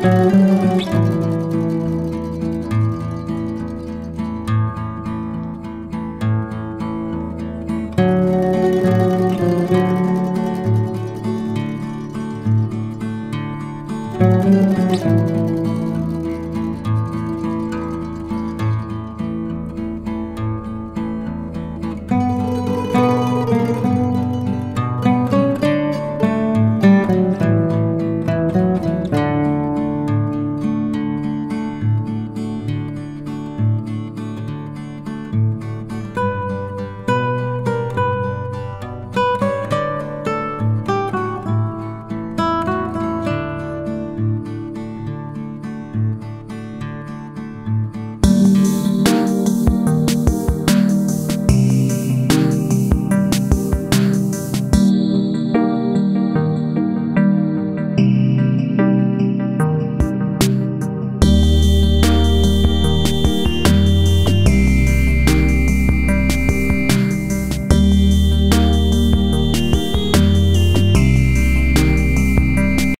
Música